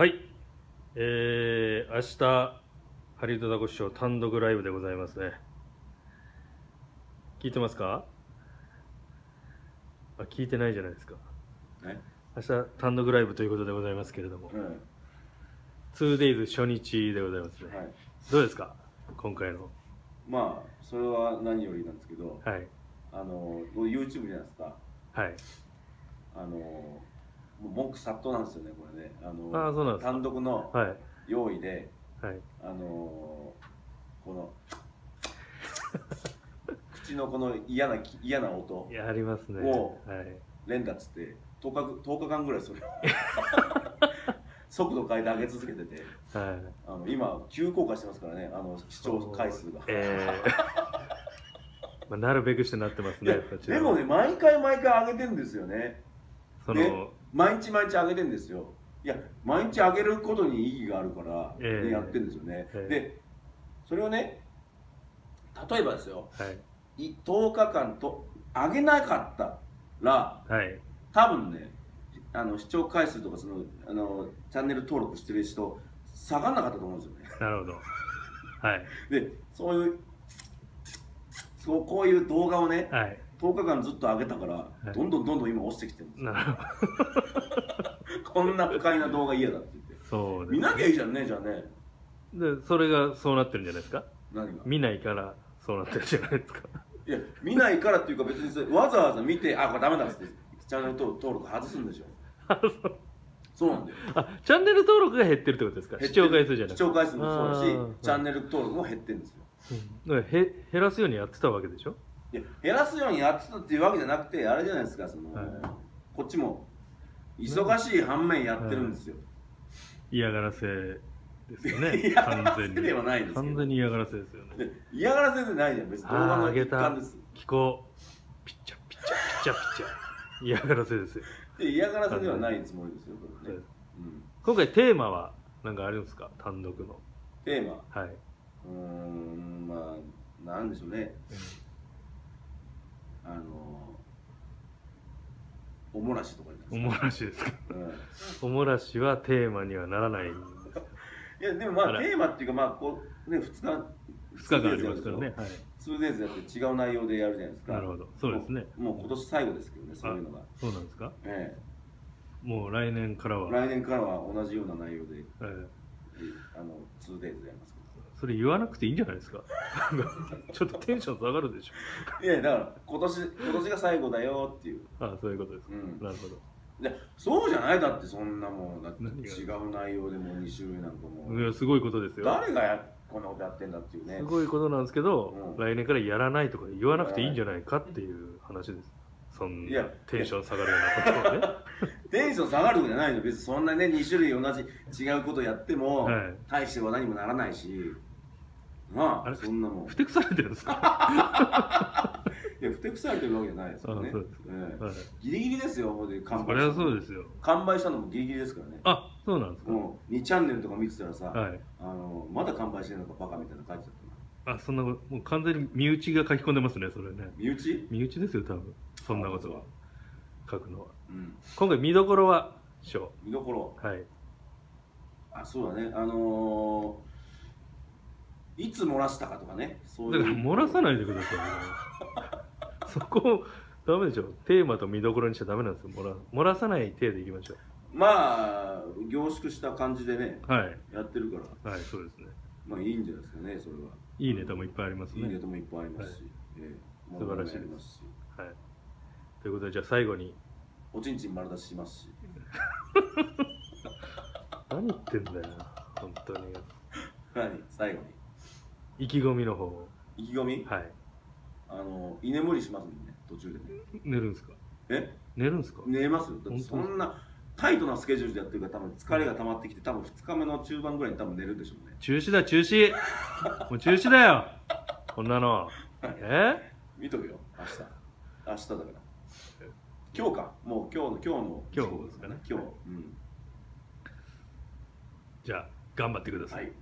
はい、えー、明日ハリウッドザコシショウ単独ライブでございますね。聞いてますか？あ聞いてないじゃないですか。ね明日単独ライブということでございますけれども。うん、2days 初日でございますね、はい。どうですか？今回の。まあ、それは何よりなんですけど、はい。あの、YouTube じゃないですか。はい。あの、文句殺到なんですよね、これね。あの、あーそうなんですか。単独のはい。用意で、はい。あの、この、口のこの嫌なき、嫌な音、やりますね。おはい。連打っつって、10日、10日間ぐらいそれを 速度変えて上げ続けてて、はい。あの今、急降下してますからね、あの視聴回数が。えー。まあ、なるべくしてなってますねでもね、毎回毎回上げてんですよね。その、ね毎日毎日上げてんですよ。いや、毎日上げることに意義があるから、ええ。ねやってんですよね。ええ。で、それをね、例えばですよ、はい。い10日間と上げなかったら、はい。多分ね、あの視聴回数とかそのあのチャンネル登録してる人、下がんなかったと思うんですよね。なるほど。はい。で、そういう、そうこういう動画をね、はい10日間ずっと上げたから、いどんどんどんどん今落ちてきてるんですよ。こんな不快な動画嫌だって言って。そうです見なきゃいいじゃんね、じゃあね。でそれがそうなってるんじゃないですか？何が？見ないからそうなってるじゃないですかいや、見ないからっていうか別にそれわざわざ見て、あ、これダメだって、チャンネル登録外すんでしょ。そうなんだよ。あチャンネル登録が減ってるってことですか？視聴回数じゃなくて視聴回数もそうだしチャンネル登録も減ってるんですよ。うん減らすようにやってたわけでしょ？減らすようにやってたっていうわけじゃなくて、あれじゃないですか、その、はい。こっちも。忙しい反面やってるんですよ。嫌がらせですよね。嫌がら完全せではにないです完全に嫌がらせですよね。で嫌がらせじゃないじゃん、別に動画のあげた一環です。聞こう。ピッチャピッチャピッチャピッチャ。嫌がらせですよ。で嫌がらせではないつもりですよ、これね。そうん、今回テーマは何かあるんですか？単独の。テーマ？はい。うーんまあなんでしょうねあのおもらしとかじゃおないですか？もらしですか？うん。おもらしはテーマにはならない。んですよいやでもまあら。あテーマっていうかまあこうね2日2日間ありますからね。はい。2days やって違う内容でやるじゃないですか。なるほど。そうですね。もうもう今年最後ですけどねそういうのが、そうなんですか？えもう来年からえは、来年からは同じような内容で。えーあの 2days でやりますけそれ言わなくていいんじゃないですか？ちょっとテンション下がるでしょ。ど いやだから今年今年が最後だよっていう。ああそういうことですか、うん。なるほど。いやそうじゃないだってそんなもん。だって違う内容でもう2種類なんかも。いやすごいことですよ。誰がやこんなことやってんだっていうね。すごいことなんですけど、うん。来年からやらないとか言わなくていいんじゃないかっていう話です。そんなテンション下がるようなことをね テンション下がるとかじゃないの。別にそんなね2種類同じ違うことやっても、はい。大して話題にもならないしまああれそんなもん。ふてくされてるんですか？いやふてくされてるわけじゃないですよね。あそうです。かええ。はい。ギリギリですよで完そりゃそうすですよ。完売したのもギリギリですからね。あそうなんですか、もう2チャンネルとか見てたらさ、はい。あのまだ完売してるのかバカみたいな書いてたなあそんなこともう完全に身内が書き込んでますねそれね。身内？身内ですよ多分。そんなことは。書くのは。うん。今回見どころはショ見どころ？ーはい。あそうだね。あのー、いつ漏らしたかとかね。そういう。だから漏らさないでくださいよ。そこダメでしょ。テーマと見どころにしちゃダメなんですよ。漏ら漏らさない体でいきましょまあ凝縮した感じでね。うはい。やってるから。はいそうですね。まあいいんじゃないですかねそれは。いいネタもいっぱいありますね。いいネタもいっぱいありますし、ええ。素晴らしいものもやりますし。はい。ということでじゃあ最後に。おちんちん丸出ししますし。何言ってんだよ本当に。何？最後に意気込みの方を。意気込み？はい。あの居眠りしますもんね途中でね。寝るんですか？え？寝るんですか？寝ますよ。だってそんなタイトなスケジュールでやってるから多分疲れが溜まってきて多分2日目の中盤ぐらいに多分寝るでしょうね。中止だ中止！もう中止だよ！こんなの。え？見とけよ。明日。明日だから。今日か。もう今日の今日の今日ですかね。今日、うん。じゃあ頑張ってください。はい